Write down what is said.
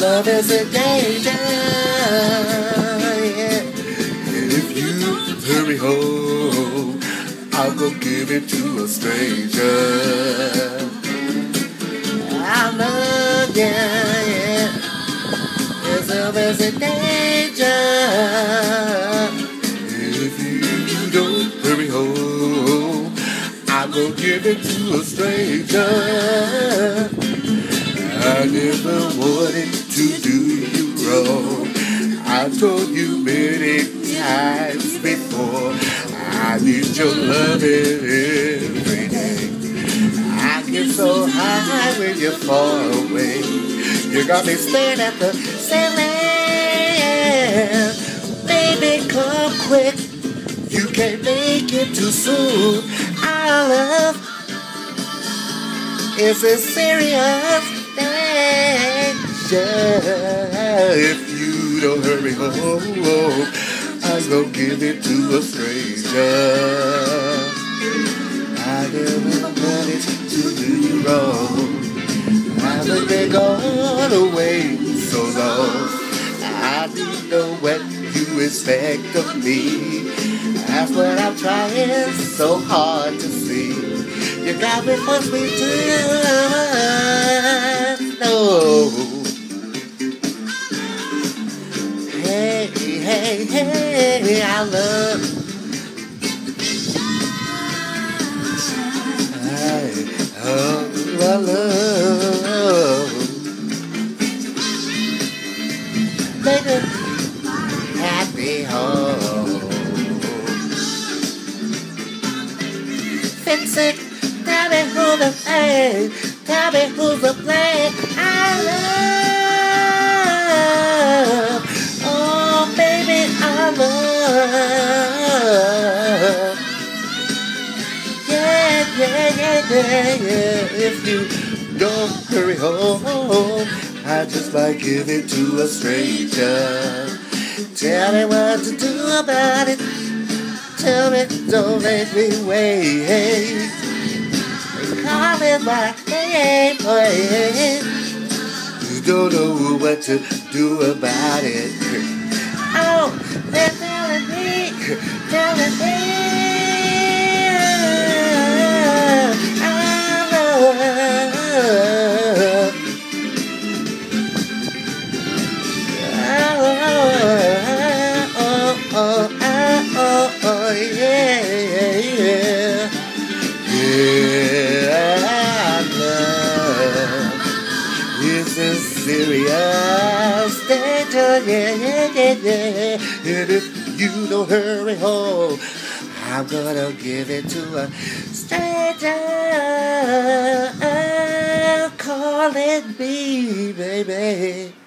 Love is a danger. Yeah. And if you hurry home, I'll go give it to a stranger. I love you. Yeah. Love is a danger. If you don't hurry home, I'll go give it to a stranger. I never wanted to do you wrong. I told you many times before. I need your love every day. I get so high when you're far away. You got me staring at the ceiling. Baby, come quick. You can't make it too soon. Our love is a serious if you don't hurry home, I'm gonna give it to a stranger. I never wanted to do you wrong. I've been gone away so long. I didn't know what you expect of me. That's what I'm trying so hard to see. You got me for sweet too. Hey, hey, I love. I, oh, I love. A happy home. Fix it, tell me who the play, tell me who's the play. I love. Yeah. If you don't hurry home, I just might give it to a stranger. Tell me what to do about it. Tell me, don't make me wait. Call it my name. You don't know what to do about it. Oh, they're telling me, telling me. Danger, yeah, yeah, yeah, yeah. And if you don't hurry home, I'm gonna give it to a stranger. Call it me, baby.